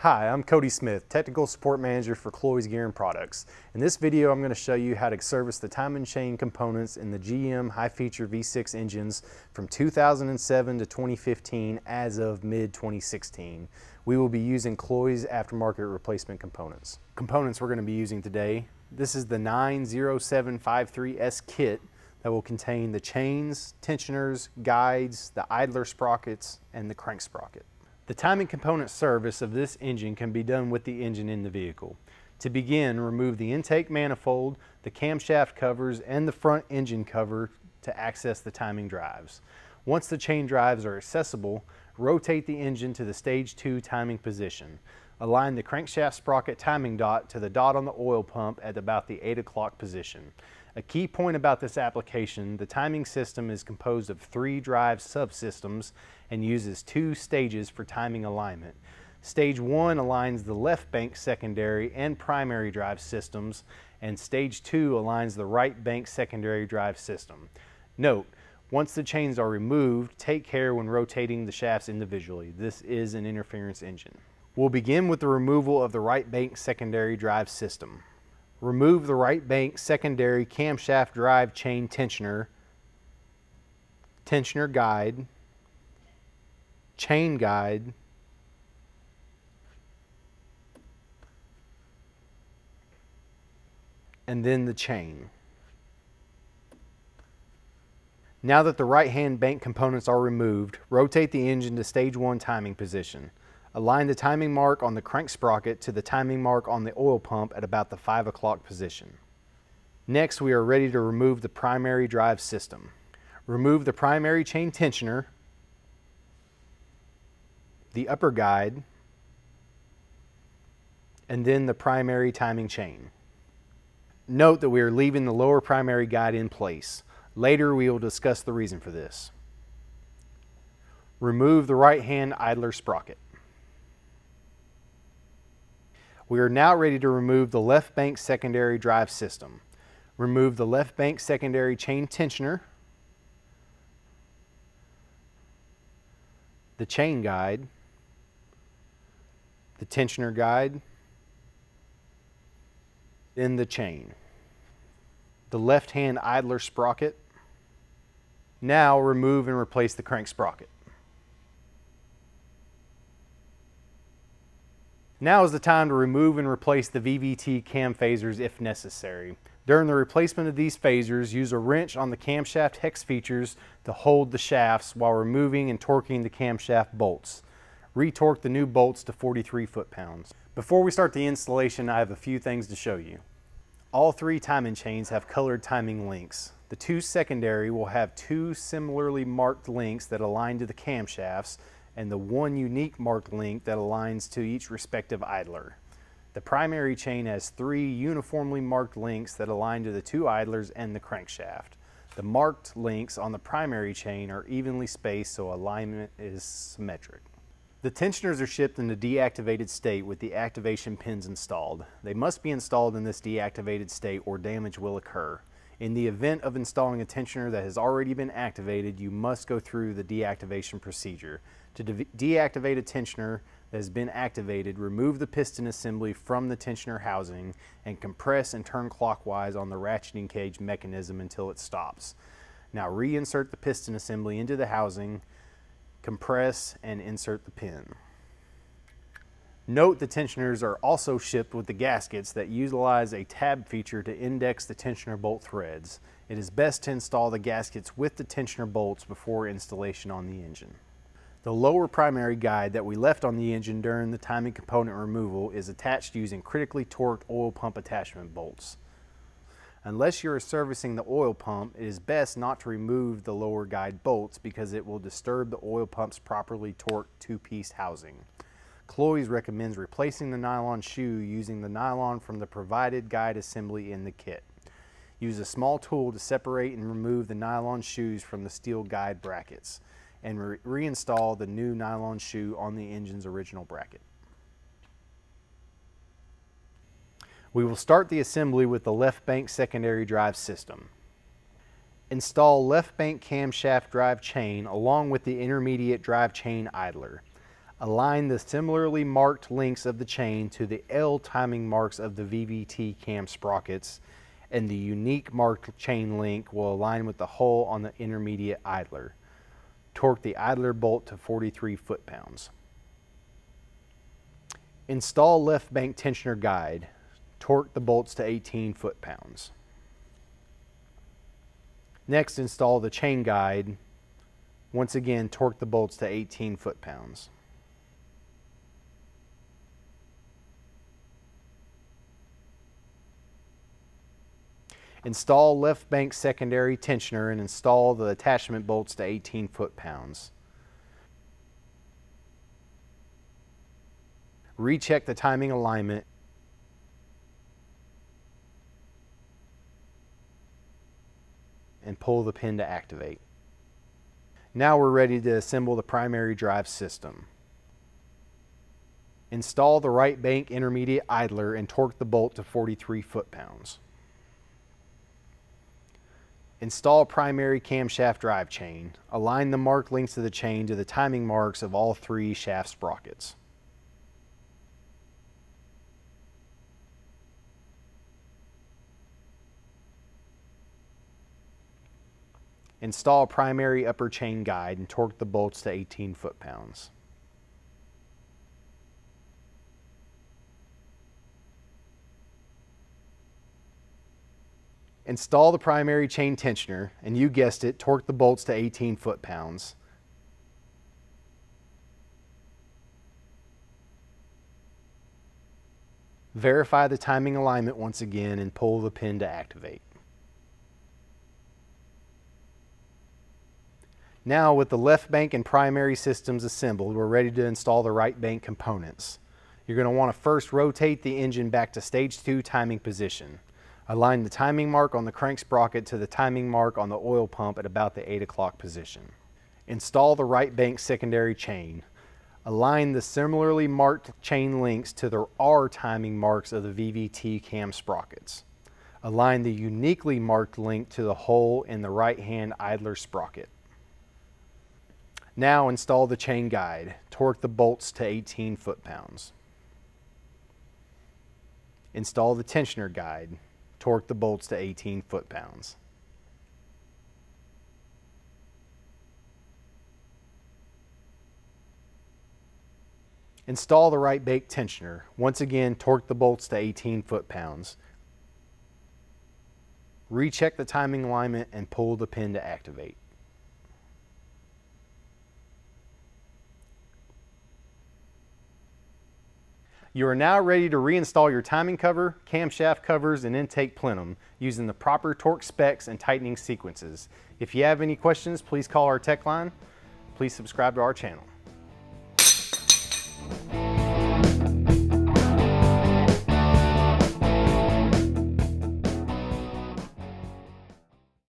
Hi, I'm Cody Smith, Technical Support Manager for Cloyes Gear and Products. In this video, I'm going to show you how to service the timing chain components in the GM high-feature V6 engines from 2007 to 2015 as of mid-2016. We will be using Cloyes aftermarket replacement components. Components we're going to be using today, this is the 90753S kit that will contain the chains, tensioners, guides, the idler sprockets, and the crank sprocket. The timing component service of this engine can be done with the engine in the vehicle. To begin, remove the intake manifold, the camshaft covers, and the front engine cover to access the timing drives. Once the chain drives are accessible, rotate the engine to the stage 2 timing position. Align the crankshaft sprocket timing dot to the dot on the oil pump at about the 8 o'clock position. A key point about this application, the timing system is composed of three drive subsystems and uses two stages for timing alignment. Stage one aligns the left bank secondary and primary drive systems, and stage two aligns the right bank secondary drive system. Note, once the chains are removed, take care when rotating the shafts individually. This is an interference engine. We'll begin with the removal of the right bank secondary drive system remove the right bank secondary camshaft drive chain tensioner, tensioner guide, chain guide, and then the chain. Now that the right hand bank components are removed, rotate the engine to stage 1 timing position. Align the timing mark on the crank sprocket to the timing mark on the oil pump at about the 5 o'clock position. Next, we are ready to remove the primary drive system. Remove the primary chain tensioner, the upper guide, and then the primary timing chain. Note that we are leaving the lower primary guide in place. Later, we will discuss the reason for this. Remove the right hand idler sprocket. We are now ready to remove the left bank secondary drive system. Remove the left bank secondary chain tensioner, the chain guide, the tensioner guide, then the chain. The left hand idler sprocket. Now remove and replace the crank sprocket. Now is the time to remove and replace the VVT cam phasers if necessary. During the replacement of these phasers, use a wrench on the camshaft hex features to hold the shafts while removing and torquing the camshaft bolts. Retorque the new bolts to 43 foot-pounds. Before we start the installation, I have a few things to show you. All three timing chains have colored timing links. The two secondary will have two similarly marked links that align to the camshafts and the one unique marked link that aligns to each respective idler. The primary chain has three uniformly marked links that align to the two idlers and the crankshaft. The marked links on the primary chain are evenly spaced so alignment is symmetric. The tensioners are shipped in the deactivated state with the activation pins installed. They must be installed in this deactivated state or damage will occur. In the event of installing a tensioner that has already been activated, you must go through the deactivation procedure. To de deactivate a tensioner that has been activated, remove the piston assembly from the tensioner housing and compress and turn clockwise on the ratcheting cage mechanism until it stops. Now reinsert the piston assembly into the housing, compress, and insert the pin. Note the tensioners are also shipped with the gaskets that utilize a tab feature to index the tensioner bolt threads. It is best to install the gaskets with the tensioner bolts before installation on the engine. The lower primary guide that we left on the engine during the timing component removal is attached using critically torqued oil pump attachment bolts. Unless you are servicing the oil pump, it is best not to remove the lower guide bolts because it will disturb the oil pump's properly torqued two-piece housing. Cloyes recommends replacing the nylon shoe using the nylon from the provided guide assembly in the kit. Use a small tool to separate and remove the nylon shoes from the steel guide brackets and re reinstall the new nylon shoe on the engine's original bracket. We will start the assembly with the left bank secondary drive system. Install left bank camshaft drive chain along with the intermediate drive chain idler. Align the similarly marked links of the chain to the L timing marks of the VVT cam sprockets and the unique marked chain link will align with the hole on the intermediate idler. Torque the idler bolt to 43 foot-pounds. Install left bank tensioner guide. Torque the bolts to 18 foot-pounds. Next, install the chain guide. Once again, torque the bolts to 18 foot-pounds. Install left bank secondary tensioner and install the attachment bolts to 18 foot-pounds. Recheck the timing alignment and pull the pin to activate. Now we're ready to assemble the primary drive system. Install the right bank intermediate idler and torque the bolt to 43 foot-pounds. Install primary camshaft drive chain. Align the marked links of the chain to the timing marks of all three shaft sprockets. Install primary upper chain guide and torque the bolts to 18 foot-pounds. Install the primary chain tensioner, and you guessed it, torque the bolts to 18 foot-pounds. Verify the timing alignment once again and pull the pin to activate. Now with the left bank and primary systems assembled, we're ready to install the right bank components. You're going to want to first rotate the engine back to stage 2 timing position. Align the timing mark on the crank sprocket to the timing mark on the oil pump at about the 8 o'clock position. Install the right bank secondary chain. Align the similarly marked chain links to the R timing marks of the VVT cam sprockets. Align the uniquely marked link to the hole in the right hand idler sprocket. Now install the chain guide. Torque the bolts to 18 foot-pounds. Install the tensioner guide torque the bolts to 18 foot-pounds. Install the right bake tensioner. Once again, torque the bolts to 18 foot-pounds. Recheck the timing alignment and pull the pin to activate. You are now ready to reinstall your timing cover, camshaft covers, and intake plenum using the proper torque specs and tightening sequences. If you have any questions, please call our tech line. Please subscribe to our channel.